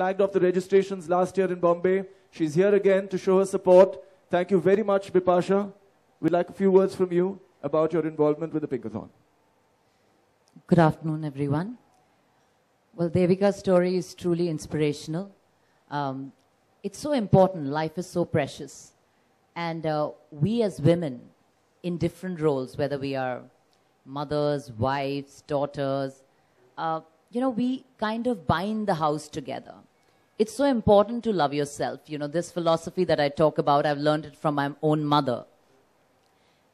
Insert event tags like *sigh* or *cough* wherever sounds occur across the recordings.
flagged off the registrations last year in Bombay. She's here again to show her support. Thank you very much, Bipasha. We'd like a few words from you about your involvement with the Pinkathon. Good afternoon, everyone. Well, Devika's story is truly inspirational. Um, it's so important. Life is so precious. And uh, we as women, in different roles, whether we are mothers, wives, daughters, uh, you know, we kind of bind the house together. It's so important to love yourself. You know, this philosophy that I talk about, I've learned it from my own mother.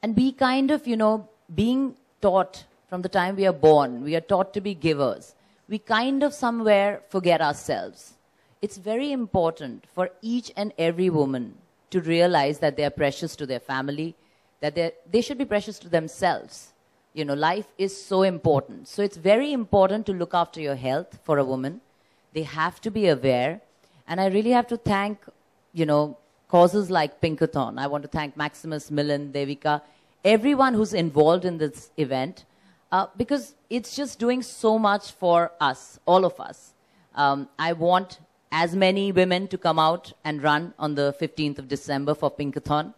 And we kind of, you know, being taught from the time we are born, we are taught to be givers. We kind of somewhere forget ourselves. It's very important for each and every woman to realize that they are precious to their family, that they should be precious to themselves. You know, life is so important. So it's very important to look after your health for a woman. They have to be aware. And I really have to thank, you know, causes like Pinkathon. I want to thank Maximus, Milind, Devika, everyone who's involved in this event, uh, because it's just doing so much for us, all of us. Um, I want as many women to come out and run on the 15th of December for Pinkathon.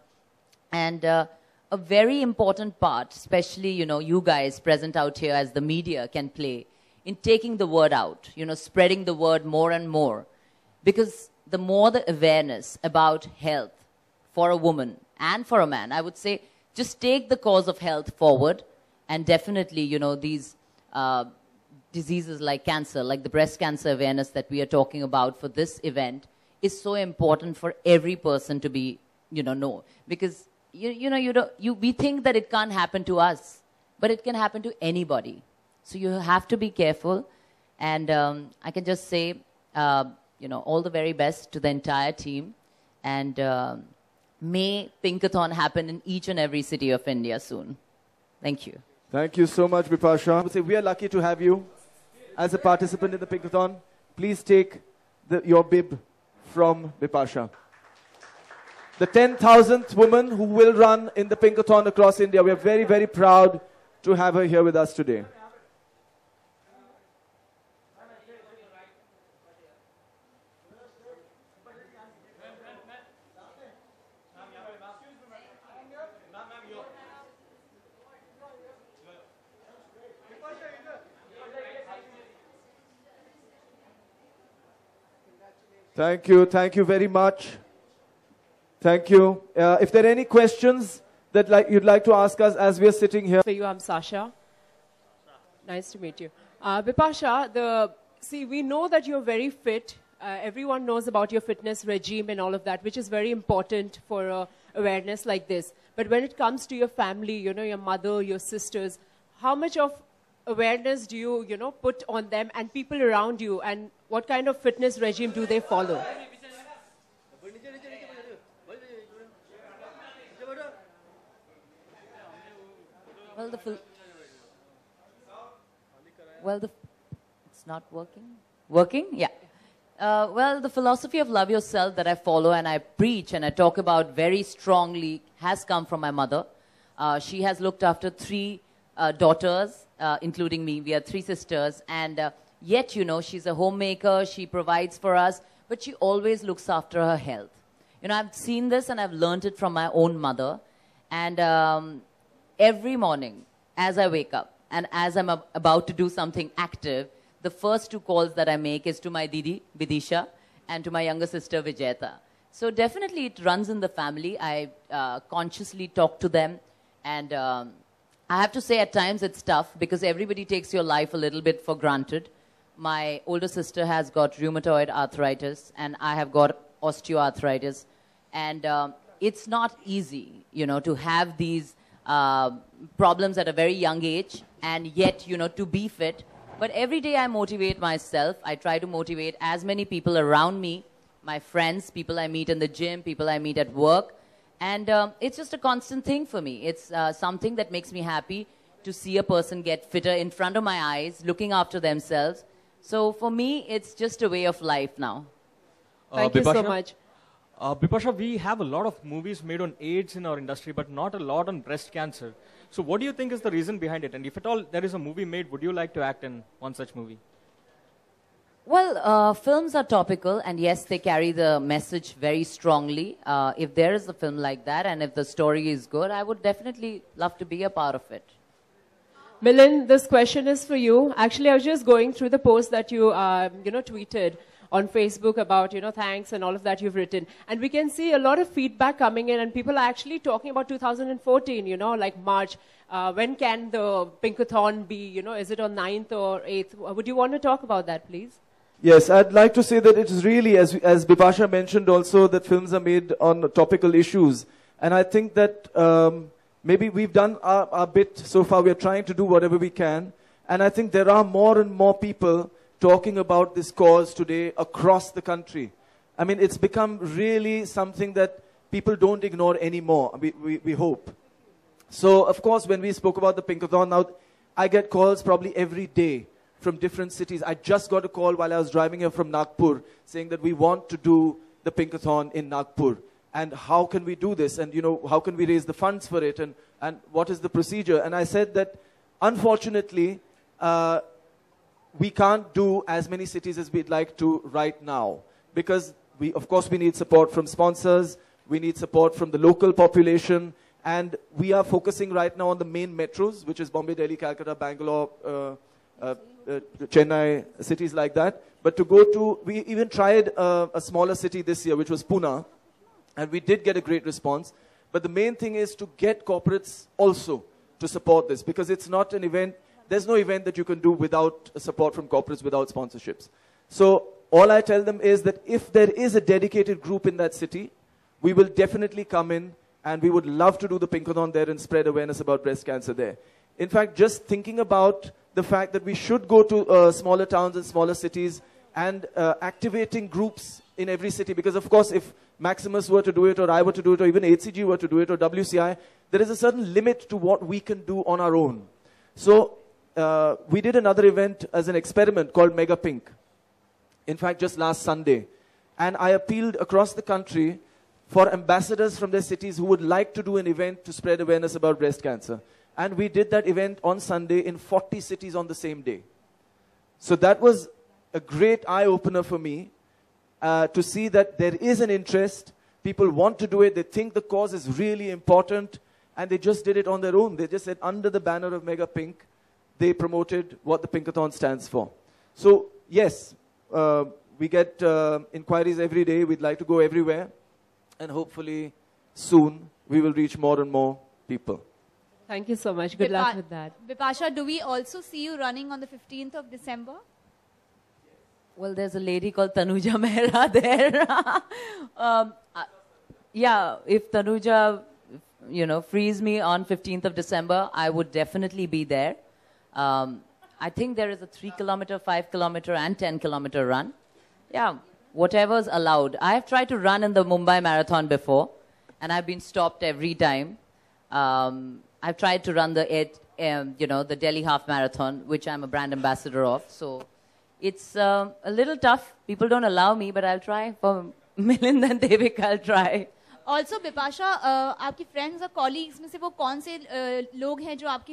And uh, a very important part, especially, you know, you guys present out here as the media can play in taking the word out, you know, spreading the word more and more. Because the more the awareness about health for a woman and for a man, I would say just take the cause of health forward and definitely, you know, these uh, diseases like cancer, like the breast cancer awareness that we are talking about for this event is so important for every person to be, you know, know. Because, you, you know, you don't, you, we think that it can't happen to us, but it can happen to anybody. So you have to be careful. And um, I can just say, uh, you know, all the very best to the entire team. And uh, may Pinkathon happen in each and every city of India soon. Thank you. Thank you so much, Bipasha. We are lucky to have you as a participant in the Pinkathon, please take the, your bib from Bipasha. The 10,000th woman who will run in the Pinkathon across India. We are very, very proud to have her here with us today. Thank you. Thank you very much. Thank you. Uh, if there are any questions that like, you'd like to ask us as we are sitting here. For you, I'm Sasha. Nice to meet you. Uh, Bipasha, the, see, we know that you're very fit. Uh, everyone knows about your fitness regime and all of that, which is very important for uh, awareness like this. But when it comes to your family, you know, your mother, your sisters, how much of awareness do you, you know, put on them and people around you and what kind of fitness regime do they follow? Well, the well, the it's not working. Working? Yeah. Uh, well, the philosophy of love yourself that I follow and I preach and I talk about very strongly has come from my mother. Uh, she has looked after three uh, daughters, uh, including me. We are three sisters, and uh, Yet, you know, she's a homemaker, she provides for us, but she always looks after her health. You know, I've seen this and I've learned it from my own mother. And um, every morning, as I wake up and as I'm ab- about to do something active, the first two calls that I make is to my Didi, Vidisha, and to my younger sister, Vijayata. So definitely it runs in the family. I uh, consciously talk to them. And um, I have to say at times it's tough because everybody takes your life a little bit for granted my older sister has got rheumatoid arthritis, and I have got osteoarthritis. And um, it's not easy, you know, to have these uh, problems at a very young age, and yet, you know, to be fit. But every day I motivate myself. I try to motivate as many people around me, my friends, people I meet in the gym, people I meet at work. And um, it's just a constant thing for me. It's uh, something that makes me happy to see a person get fitter in front of my eyes, looking after themselves, so for me, it's just a way of life now. Thank uh, you so much. Uh, Bipasha, we have a lot of movies made on AIDS in our industry, but not a lot on breast cancer. So what do you think is the reason behind it? And if at all there is a movie made, would you like to act in one such movie? Well, uh, films are topical, and yes, they carry the message very strongly. Uh, if there is a film like that, and if the story is good, I would definitely love to be a part of it. Milind, this question is for you. Actually, I was just going through the post that you, um, you know, tweeted on Facebook about, you know, thanks and all of that you've written. And we can see a lot of feedback coming in, and people are actually talking about 2014, you know, like March. Uh, when can the Pinkathon be? You know, is it on 9th or 8th? Would you want to talk about that, please? Yes, I'd like to say that it is really, as, as Bipasha mentioned also, that films are made on topical issues. And I think that um, maybe we've done our, our bit so far. We're trying to do whatever we can. And I think there are more and more people talking about this cause today across the country. I mean, it's become really something that people don't ignore anymore, we, we, we hope. So, of course, when we spoke about the Pinkathon, now I get calls probably every day from different cities. I just got a call while I was driving here from Nagpur saying that we want to do the Pinkathon in Nagpur. And how can we do this? And, you know, how can we raise the funds for it? And, and what is the procedure? And I said that, unfortunately, uh, we can't do as many cities as we'd like to right now. Because, we, of course, we need support from sponsors. We need support from the local population. And we are focusing right now on the main metros, which is Bombay, Delhi, Calcutta, Bangalore, uh, uh, Chennai, cities like that. But to go to, we even tried uh, a smaller city this year, which was Pune, and we did get a great response. But the main thing is to get corporates also to support this, because it's not an event, there's no event that you can do without support from corporates, without sponsorships. So all I tell them is that if there is a dedicated group in that city, we will definitely come in and we would love to do the Pinkathon there and spread awareness about breast cancer there. In fact, just thinking about the fact that we should go to uh, smaller towns and smaller cities and uh, activating groups in every city, because of course, if Maximus were to do it, or I were to do it, or even HCG were to do it, or WCI, there is a certain limit to what we can do on our own. So, uh, we did another event as an experiment called Mega Pink. In fact, just last Sunday. And I appealed across the country for ambassadors from their cities who would like to do an event to spread awareness about breast cancer. And we did that event on Sunday in 40 cities on the same day. So that was a great eye opener for me uh, to see that there is an interest. People want to do it. They think the cause is really important. And they just did it on their own. They just said, under the banner of Mega Pink, they promoted what the Pinkathon stands for. So, yes, uh, we get uh, inquiries every day. We'd like to go everywhere and hopefully soon we will reach more and more people. Thank you so much. Good luck with that. Bipasha, do we also see you running on the 15th of December? Well, there's a lady called Tanuja Mehra *laughs* there. um, uh, yeah, if Tanuja, you know, frees me on 15th of December, I would definitely be there. Um, I think there is a three kilometer, five kilometer, and 10 kilometer run. Yeah, whatever's allowed. I have tried to run in the Mumbai Marathon before, and I've been stopped every time. Um, I've tried to run the, um, you know, the Delhi Half Marathon, which I'm a brand ambassador of. So it's um, a little tough. People don't allow me, but I'll try. For *laughs* Milind and Devik, I'll try. Also, Bipasha, uh, आपकी friends और colleagues में से वो कौन से uh, लोग हैं जो आपके